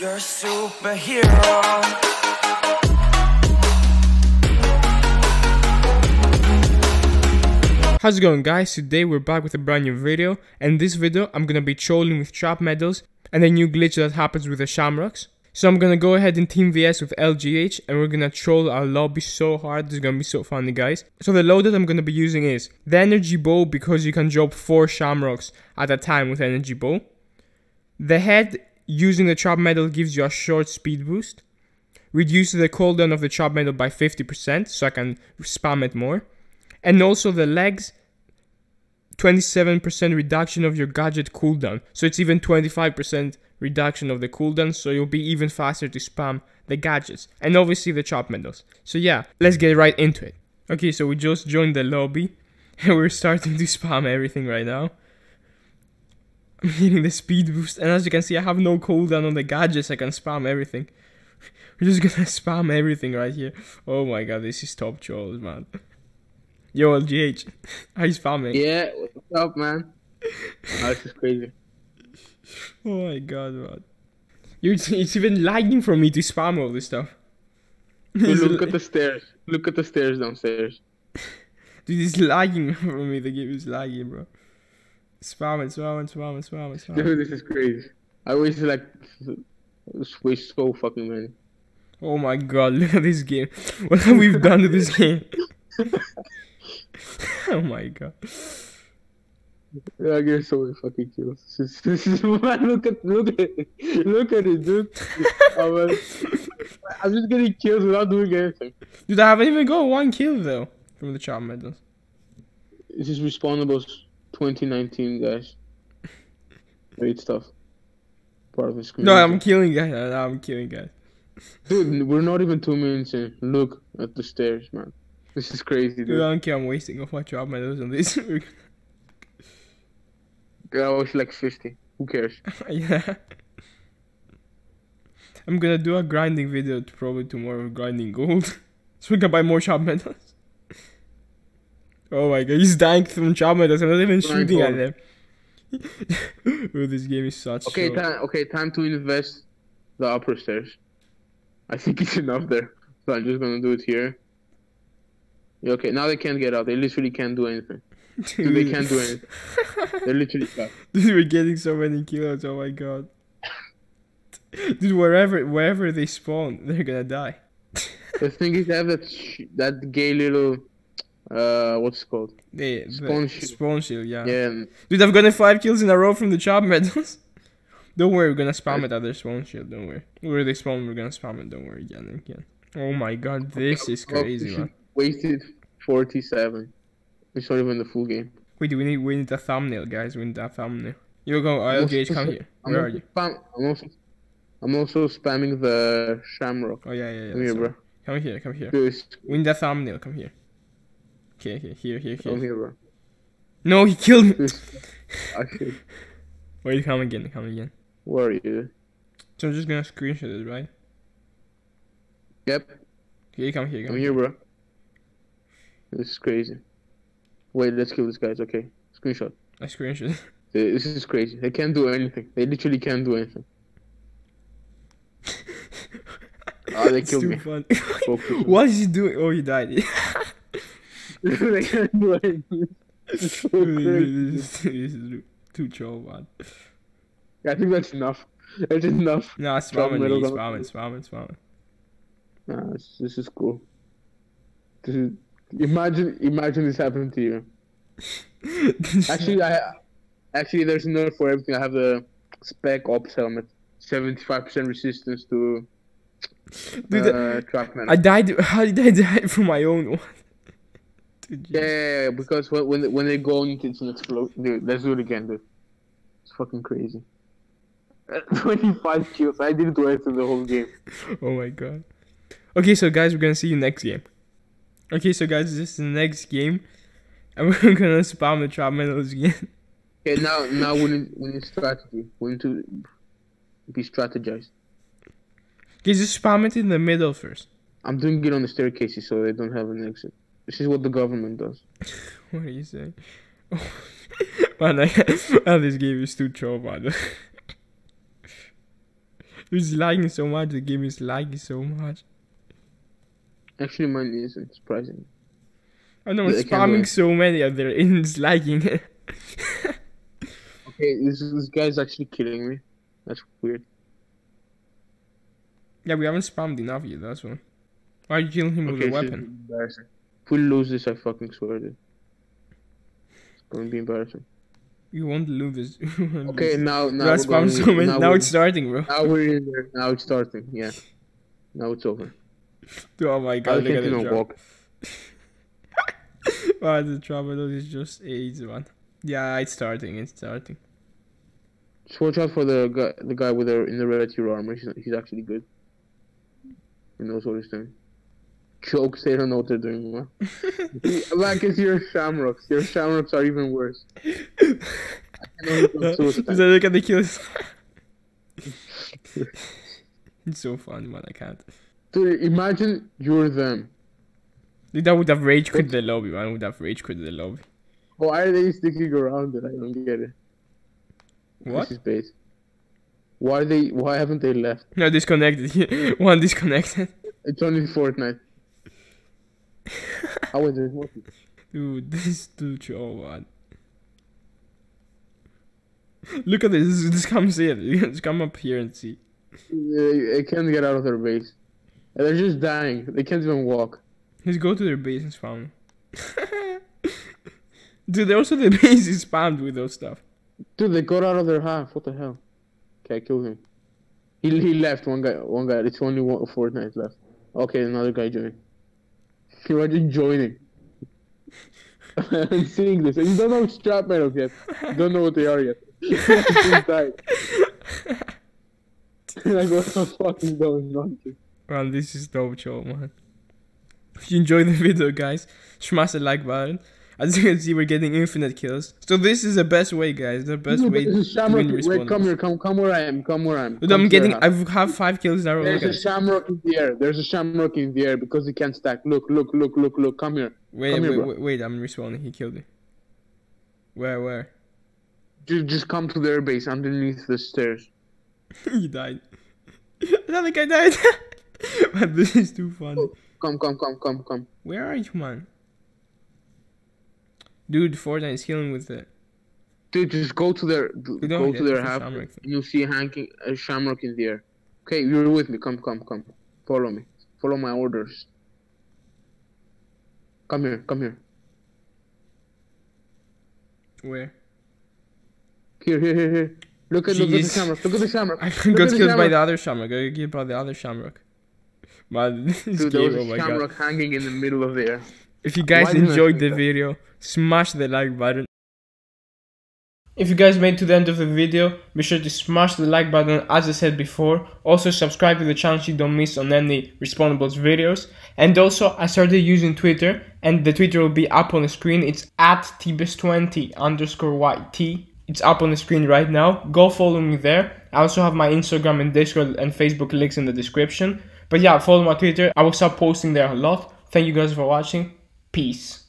You're a superhero. How's it going guys? Today we're back with a brand new video and this video I'm gonna be trolling with trap medals and a new glitch that happens with the shamrocks. So I'm gonna go ahead and team VS with LGH and we're gonna troll our lobby so hard, this is gonna be so funny guys. So the load that I'm gonna be using is the energy bow because you can drop 4 shamrocks at a time with energy bow. The head using the chop medal gives you a short speed boost. Reduces the cooldown of the chop medal by 50% so I can spam it more and also the legs 27% reduction of your gadget cooldown. So it's even 25% reduction of the cooldown so you'll be even faster to spam the gadgets and obviously the chop medals so yeah let's get right into it. Okay so we just joined the lobby. And we're starting to spam everything right now I'm hitting the speed boost and as you can see I have no cooldown on the gadgets I can spam everything we're just gonna spam everything right here oh my god this is top trolls man Yo, LGH, how you spamming? Yeah, what's up, man? oh, this is crazy. Oh my god, man. You're, it's even lagging for me to spam all this stuff. Look at the stairs. Look at the stairs downstairs. Dude, it's lagging for me. The game is lagging, bro. Spam it, spam it, spam it, spam it, spam it. Dude, this is crazy. I wasted like waste so fucking many. Oh my god, look at this game. What have we done to this game? oh my god. I get so many fucking kills. This is, this is man, look at look at it. Look at it, dude. oh, man. I'm just getting kills without doing anything. Dude, I haven't even got one kill though from the trap medals. This is respawnables 2019 guys. Great stuff. Part of the screen. No, I'm killing guys. No, I'm killing guys. Dude, we're not even two minutes in. Look at the stairs, man. This is crazy, dude. Dude, I don't care. I'm wasting off my trap medals on this. I was like 50. Who cares? yeah. I'm gonna do a grinding video to probably tomorrow grinding gold. so we can buy more shop medals. Oh my god, he's dying from medals. I'm not even shooting at them. oh, this game is such Okay, time. Okay, time to invest the upper stairs. I think it's enough there. So I'm just gonna do it here. Yeah, okay, now they can't get out. They literally can't do anything. Dude, they can't do anything. They're literally stuck. Dude, we're getting so many kills. Oh my god. Dude, wherever wherever they spawn, they're gonna die. The thing is, they have that sh- that gay little, uh, what's it called? The Spawn shield. Spawn shield, yeah. Yeah, Dude, I've gotten five kills in a row from the job medals. don't worry, we're gonna spam it at their spawn shield. Don't worry. Where they spawn, we're gonna spam it. Don't worry, again and again. Oh my god, this is crazy, man. Wasted 47. It's not even the full game. Wait, we need we need a thumbnail, guys. We need a thumbnail. You go, LGH, come here. I'm Where are you? Spam- I'm also, I'm also spamming the Shamrock. Oh yeah, yeah, yeah. Come here, bro. Come here, come here. Dude, We need a thumbnail. Come here. Okay, okay, here, here, come here. here, bro. No, he killed me. okay. Wait, come again, come again. where are you? So I'm just gonna screenshot it, right? Yep, Okay, come here, come come here. here, bro. This is crazy. Wait, let's kill these guys. Okay, screenshot. I screenshot. This is crazy. They can't do anything. They literally can't do anything. Ah, they It's killed me. What is he doing? Oh, he died. They can't do anything. It's so crazy. this is too troll, man. I think that's enough. That's enough. Nah, spam it, medals Lee, on- spam it, spam it, spam it. Nah, this, this is cool. This is imagine imagine this happened to you. Actually, I actually there's a note for everything. I have the spec ops helmet, seventy five percent resistance to Dude, uh, trap man. I died. How did I die from my own one? Yeah, yeah, because when when they, when they go into it's an explosion. Dude, let's do it again, dude. It's fucking crazy. Twenty five kills. I didn't do anything the whole game. Oh my god. Okay, so guys, we're gonna see you next game. Okay, so guys, this is the next game, and we're gonna spam the trap medals again. Okay, now now we need we need strategy. We need to be strategized. Okay, just spam it in the middle first. I'm doing it on the staircases so they don't have an exit. This is what the government does. What are you saying? man, I, man, this game is too troll, man. It's lagging so much. The game is lagging so much. Actually, mine isn't surprising. I know it's I can't do spamming so many out there and it's lagging. Okay, this this guy's actually killing me. That's weird. yeah, we haven't spammed enough yet, that's one. Why are you killing him with a weapon? We lose this, I fucking swear, dude. It's gonna be embarrassing. You won't lose this. You won't Okay, lose. now now we're going- so many. Now we're- it's starting, bro. now we're in there. Now it's starting. Yeah. Now it's over. Oh my I god, look can't at the drop. walk. Wow, the trouble is just AIDS, man. Yeah, it's starting, it's starting. Just watch out for the guy, the guy with the in the red hero armor. He's, he's actually good. He knows what he's doing. Jokes, they don't know what they're doing. Man. like it's your shamrocks. Your shamrocks are even worse. I can only go so suicide. look at the kills. it's so funny, man. I can't. Dude, imagine you're them. Dude, that would have rage quit the lobby, man. Would have rage quit the lobby. Why are they sticking around it? I don't get it. What? This is base. Why they? Why haven't they left? No, disconnected. One disconnected. It's only Fortnite. Oh wait, there's more. Dude, this is too chill, man. Look at this. Just come see it. Just come up here and see. They, can't get out of their base. And They're just dying. They can't even walk. Let's go to their base and spawn. Dude, also the base is spammed with those stuff. Dude, they got out of their half. What the hell? Okay, I killed him. He he left. One guy. One guy. It's only one Fortnite left. Okay, another guy joined. Imagine joining. I'm seeing this, and you don't know strap medals yet. You don't know what they are yet. Like what the fuck is going on? Man, this is dope show, man. If you enjoyed the video, guys, smash the like button. As you can see, we're getting infinite kills. So this is the best way, guys. The best Dude, way there's a to win Wait, come here. Come, come where I am. Come where I am. Dude, I'm getting. I have five kills in a row. There's a shamrock in the air. There's a shamrock in the air because he can't stack. Look, look, look, look, look. Come here. Wait, come wait, bro. wait, wait, I'm respawning. He killed me. Where, where? Just, just come to their base underneath the stairs. he died. Another guy died. man, this is too funny. Come, come, come, come, come. Where are you, man? Dude, Fortnite is healing with it. Dude, just go to their go to their half. And you'll see hanging a shamrock in the air. Okay, you're with me. Come, come, come. Follow me. Follow my orders. Come here. Come here. Where? Here, here, here, here. Look at, look at the shamrock. Look at the shamrock. I got killed the by the other shamrock. I got killed by the other shamrock. Man, this Dude, there game, was oh a my god. shamrock hanging in the middle of the air. If you guys Why enjoyed the that? video, smash the like button. If you guys made to the end of the video, be sure to smash the like button as I said before. Also subscribe to the channel so you don't miss on any Respawnables videos. And also I started using Twitter and the Twitter will be up on the screen. It's at tbest20 underscore YT. It's up on the screen right now. Go follow me there. I also have my Instagram and Discord and Facebook links in the description. But yeah, follow my Twitter. I will start posting there a lot. Thank you guys for watching. Peace.